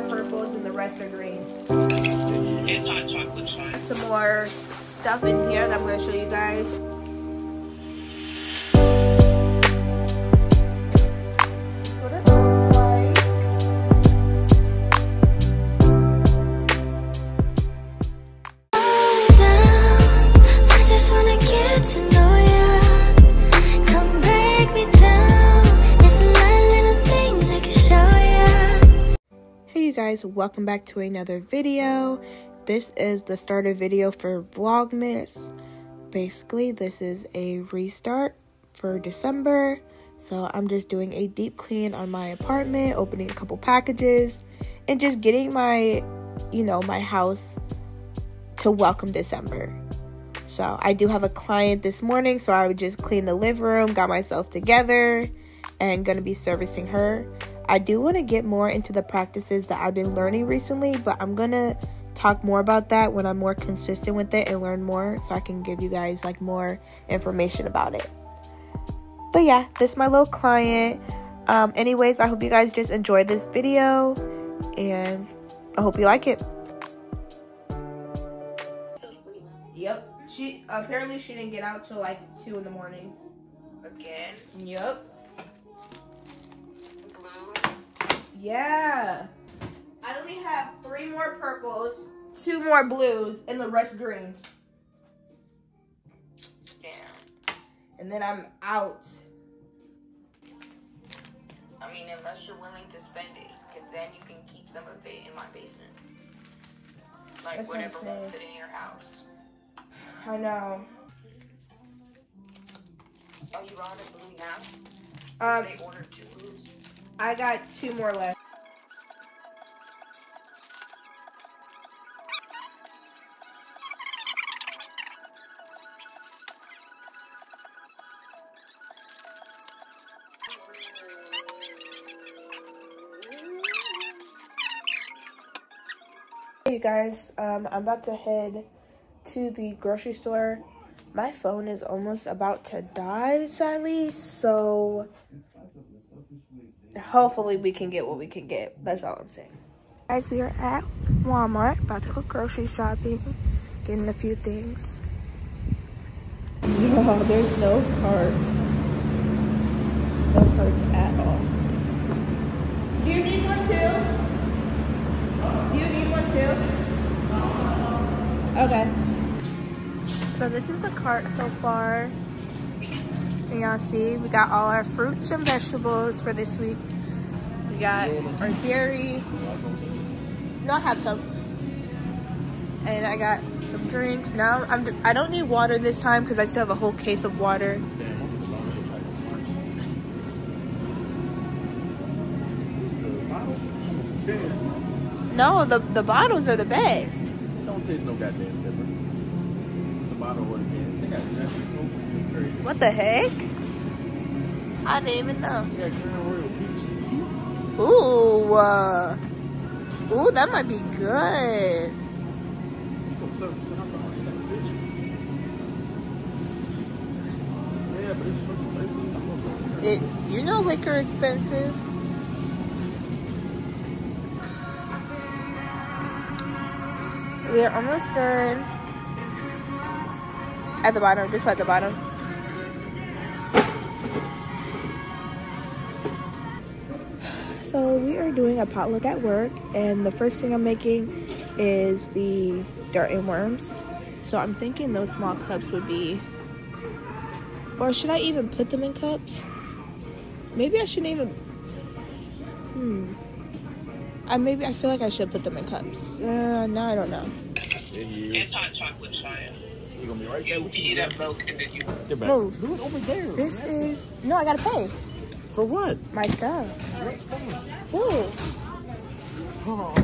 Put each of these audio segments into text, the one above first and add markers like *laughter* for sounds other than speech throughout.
more purples and the rest are greens. It's hot chocolate. Some more stuff in here that I'm going to show you guys. Welcome back to another video. This is the starter video for Vlogmas. Basically, this is a restart for December. So I'm just doing a deep clean on my apartment, opening a couple packages, and just getting my, you know, my house to welcome December. So I do have a client this morning, so I would just clean the living room, got myself together, and gonna be servicing her. I do want to get more into the practices that I've been learning recently, but I'm gonna talk more about that when I'm more consistent with it and learn more so I can give you guys like more information about it. But yeah, this is my little client. Um, anyways, I hope you guys just enjoyed this video and I hope you like it. Yep. She apparently she didn't get out till like two in the morning. Again. Yep. Yeah. I only have three more purples, two more blues, and the rest greens. Damn. And then I'm out. I mean, unless you're willing to spend it, because then you can keep some of it in my basement. Like That's whatever won't fit in your house. I know. Oh, you brought a blue now? Um, they ordered two blues. I got two more left. Hey guys, um, I'm about to head to the grocery store. My phone is almost about to die, sadly, so hopefully we can get what we can get. That's all I'm saying. Guys, we are at Walmart, about to go grocery shopping, getting a few things. No, *laughs* there's no carts. No carts at all. Do you need one too? Do you need one too? Okay. So this is the cart so far. And y'all see, we got all our fruits and vegetables for this week. We got our dairy. No, I have some. And I got some drinks. Now I'm I don't need water this time because I still have a whole case of water. No, the the bottles are the best. Don't taste no goddamn different. The bottle would have They got Jeffrey Coke. It's crazy. What the heck? I didn't even know. They Crown Royal Peach tea. Ooh, uh, ooh, that might be good. Some certain stuff alcohol in that bitch. Yeah, but it's fucking late. I'm gonna go. It, you know, liquor expensive. We are almost done. At the bottom, just at the bottom. So we are doing a potluck at work, and the first thing I'm making is the dirt and worms. So I'm thinking those small cups would be, or should I even put them in cups? Maybe I shouldn't even. Hmm. I maybe I feel like I should put them in cups. Uh, now I don't know. It's hot chocolate, chai. You gonna be right there You with heat you. up milk and then you. Get. Move. Do it over there. This is no, I gotta pay For what? my stuff. What stuff? This. Oh.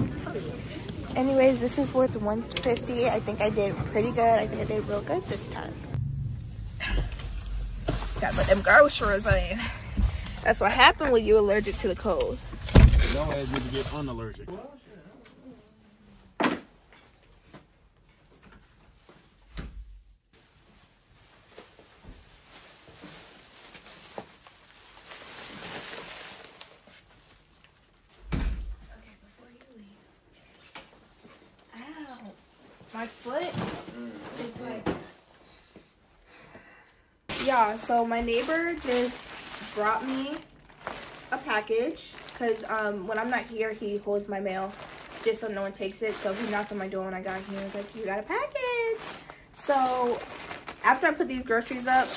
Anyways, this is worth 150. I think I did pretty good. I think I did real good this time. Got put them groceries in. That's what happened when you allergic to the cold. No ass need to get unallergic. My foot mm. is like. Yeah, so my neighbor just brought me a package because um, when I'm not here, he holds my mail just so no one takes it. So he knocked on my door when I got here. He was like, "You got a package." So after I put these groceries up,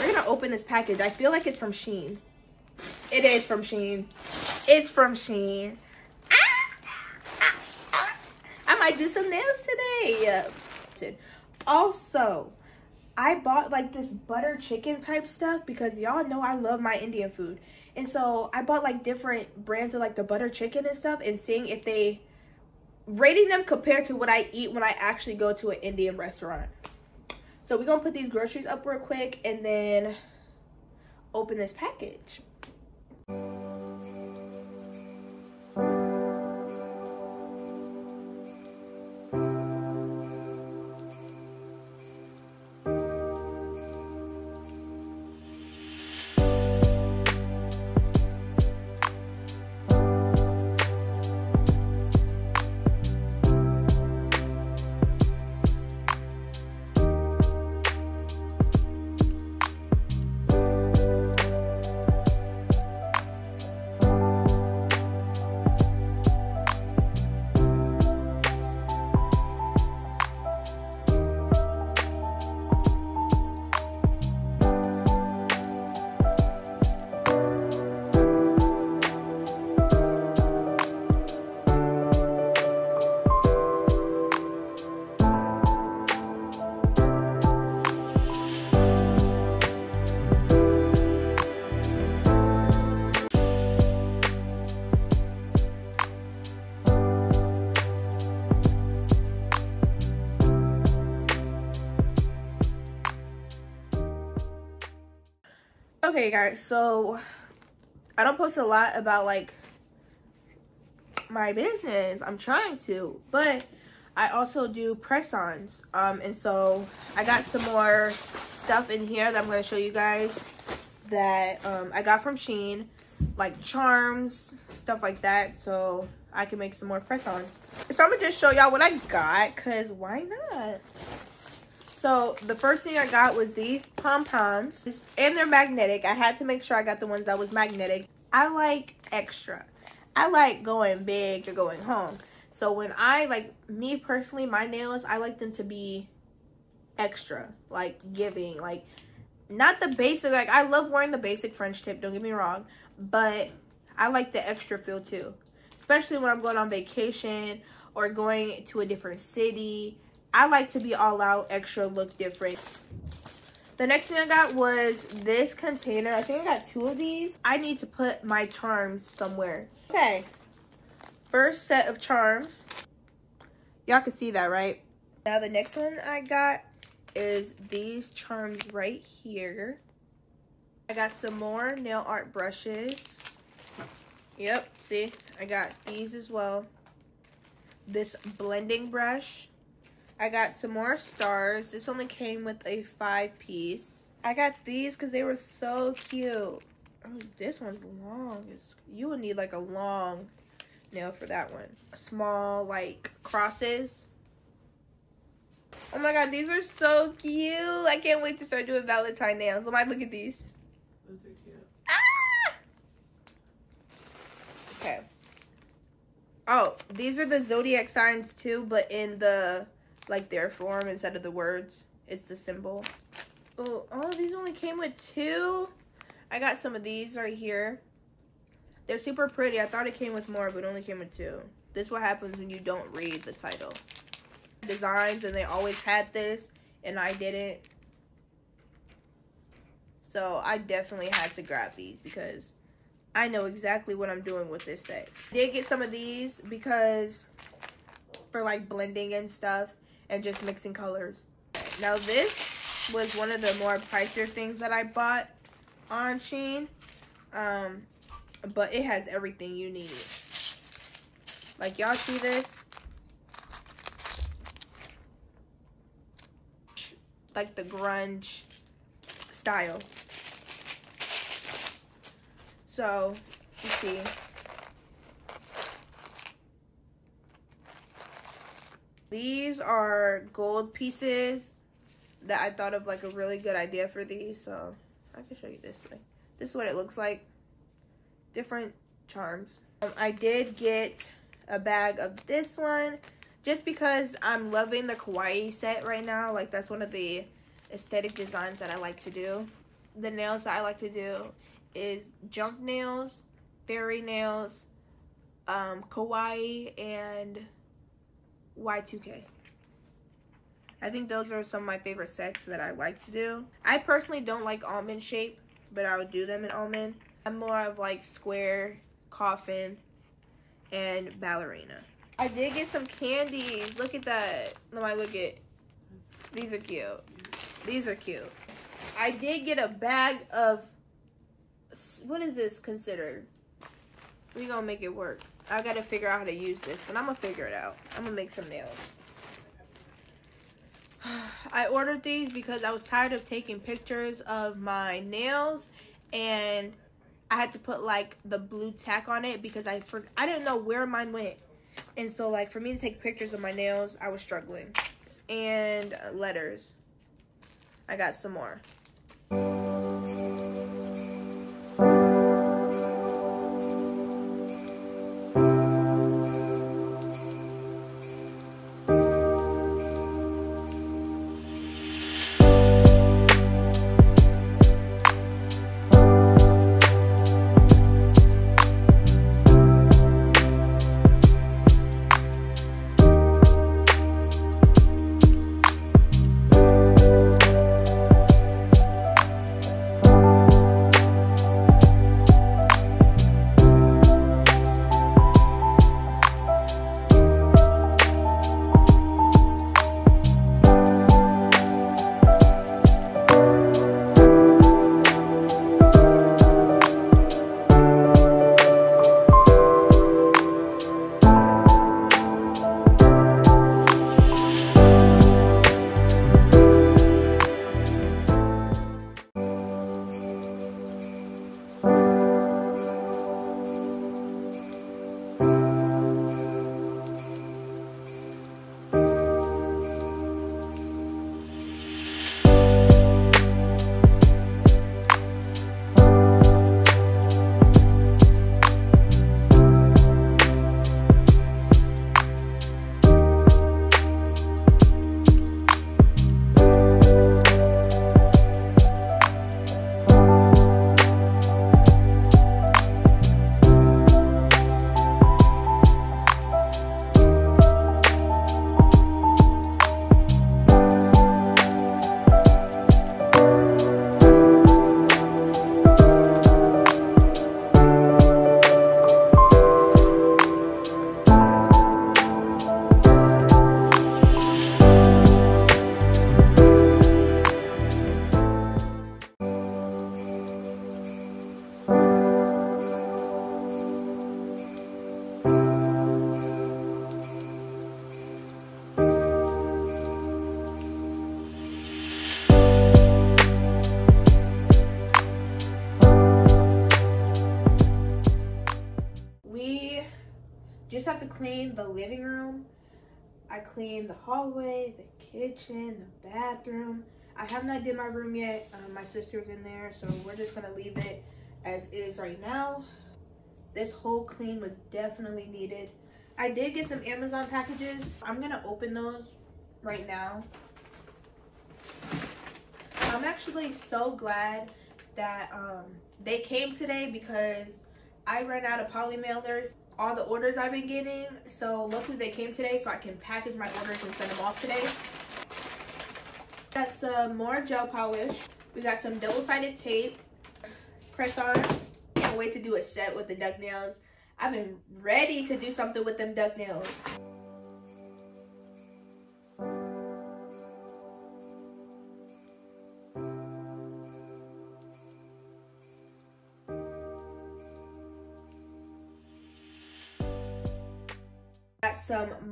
we're gonna open this package. I feel like it's from Shein. It is from Shein. It's from Shein. Ah, ah, ah. I might do some nails today. Uh, also, I bought like this butter chicken type stuff because y'all know I love my Indian food. And so I bought like different brands of like the butter chicken and stuff and seeing if they rating them compared to what I eat when I actually go to an Indian restaurant. So we're gonna put these groceries up real quick and then open this package. Okay, guys, so I don't post a lot about like my business. I'm trying to, but I also do press-ons. Um, and so I got some more stuff in here that I'm gonna show you guys that um I got from Shein, like charms, stuff like that. So I can make some more press-ons. So I'm gonna just show y'all what I got, cause why not? So the first thing I got was these pom-poms. And they're magnetic. I had to make sure I got the ones that was magnetic. I like extra. I like going big or going home. So when I, like, me personally, my nails, I like them to be extra. Like, giving. Like, not the basic. Like, I love wearing the basic French tip. Don't get me wrong. But I like the extra feel, too. Especially when I'm going on vacation or going to a different city I like to be all out, extra, look different. The next thing I got was this container. I think I got two of these. I need to put my charms somewhere. Okay. First set of charms. Y'all can see that, right? Now the next one I got is these charms right here. I got some more nail art brushes. Yep, see? I got these as well. This blending brush. I got some more stars. This only came with a five piece. I got these because they were so cute. Oh, this one's long. It's, you would need like a long nail for that one. Small like crosses. Oh my god, these are so cute. I can't wait to start doing Valentine nails. Let me look at these. Those are cute. Ah! Okay. Oh, these are the zodiac signs too, but in the like their form instead of the words. It's the symbol. Oh, oh, these only came with two. I got some of these right here. They're super pretty. I thought it came with more, but only came with two. This is what happens when you don't read the title. Designs, and they always had this, and I didn't. So I definitely had to grab these because I know exactly what I'm doing with this set. I did get some of these because for like blending and stuff and just mixing colors. Now this was one of the more pricier things that I bought on Shein. Um, but it has everything you need. Like y'all see this? Like the grunge style. So, you see, These are gold pieces that I thought of like a really good idea for these. So I can show you this way. This is what it looks like. Different charms. Um, I did get a bag of this one just because I'm loving the kawaii set right now. Like that's one of the aesthetic designs that I like to do. The nails that I like to do is junk nails, fairy nails, um, kawaii, and Y2K. I think those are some of my favorite sets that I like to do. I personally don't like almond shape, but I would do them in almond. I'm more of like square, coffin, and ballerina. I did get some candies. Look at that. Let me look at. These are cute. These are cute. I did get a bag of. What is this considered? We gonna make it work. I gotta figure out how to use this, but I'm gonna figure it out. I'm gonna make some nails. *sighs* I ordered these because I was tired of taking pictures of my nails and I had to put like the blue tack on it because I for I didn't know where mine went. And so like for me to take pictures of my nails, I was struggling. And letters. I got some more. Clean the living room. I cleaned the hallway, the kitchen, the bathroom. I have not did my room yet. Um, my sister's in there, so we're just gonna leave it as is right now. This whole clean was definitely needed. I did get some Amazon packages. I'm gonna open those right now. I'm actually so glad that um, they came today because I ran out of poly mailers all the orders I've been getting. So luckily they came today so I can package my orders and send them off today. Got some more gel polish. We got some double-sided tape, press-ons. Can't wait to do a set with the duck nails. I've been ready to do something with them duck nails.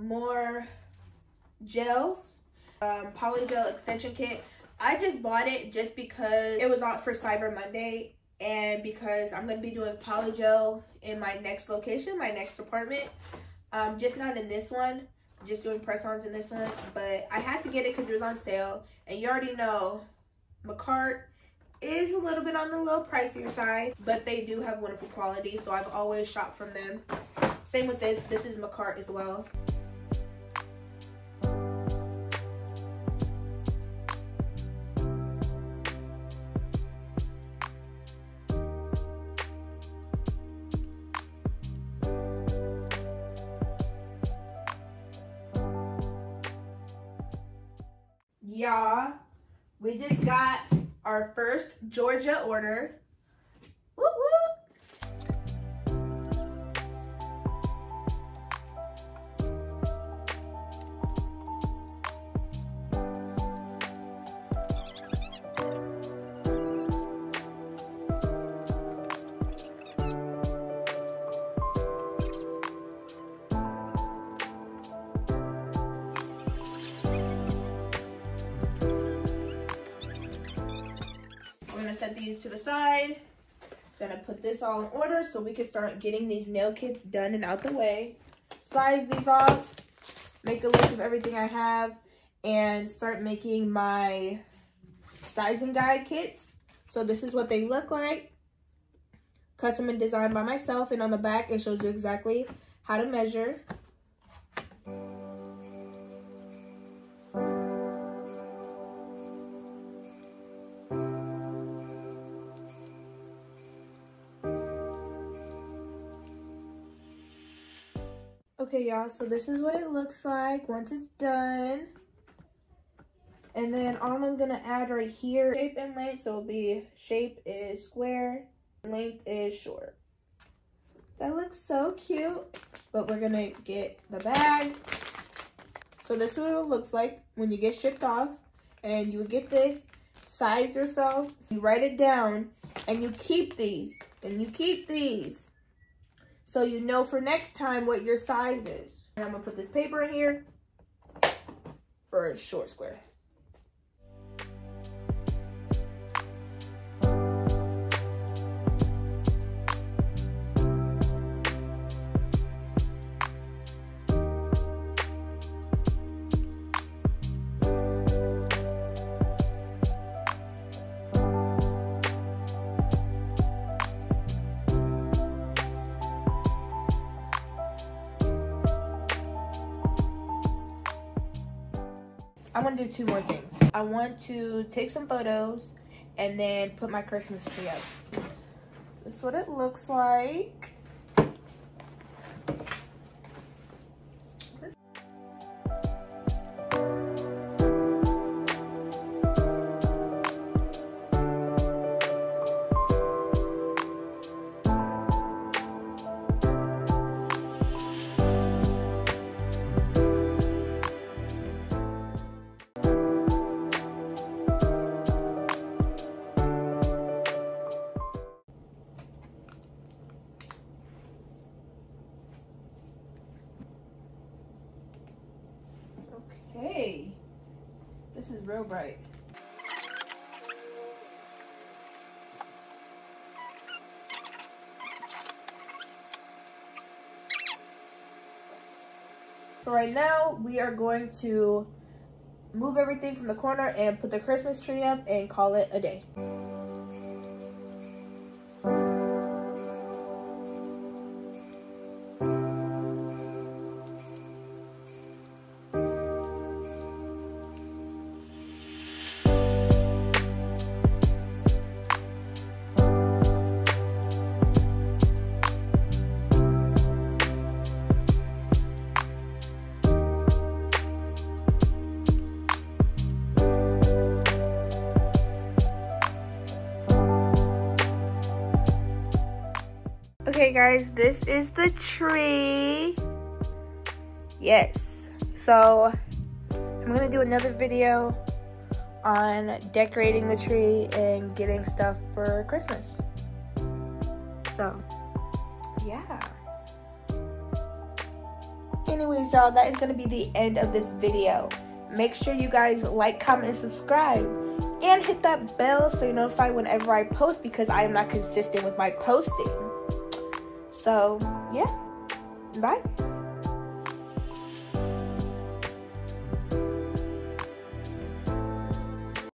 More gels, um, polygel extension kit. I just bought it just because it was on for Cyber Monday and because I'm going to be doing polygel in my next location, my next apartment. Um, just not in this one, just doing press-ons in this one, but I had to get it because it was on sale. And you already know, Makartt is a little bit on the low pricier side, but they do have wonderful quality, so I've always shopped from them. Same with this, this is Makartt as well. Our first Georgia order. These to the side. Gonna put this all in order so we can start getting these nail kits done and out the way. Size these off, make a list of everything I have, and start making my sizing guide kits. So this is what they look like. Custom and designed by myself, and on the back it shows you exactly how to measure. Okay, y'all, so this is what it looks like once it's done. And then all I'm gonna add right here, shape and length, so it'll be shape is square, length is short. That looks so cute, but we're gonna get the bag. So this is what it looks like when you get shipped off, and you get this, size yourself, you write it down, and you keep these, and you keep these. So you know for next time what your size is. And I'm gonna put this paper in here for a short square. Want to do two more things. I want to take some photos and then put my Christmas tree up. This is what it looks like. Real bright. So right now we are going to move everything from the corner and put the Christmas tree up and call it a day. Guys, this is the tree. Yes. So, I'm going to do another video on decorating the tree and getting stuff for Christmas. So, yeah. Anyways, y'all, that is going to be the end of this video. Make sure you guys like, comment, and subscribe. And hit that bell so you're notified whenever I post because I am not consistent with my posting. So, yeah. Bye.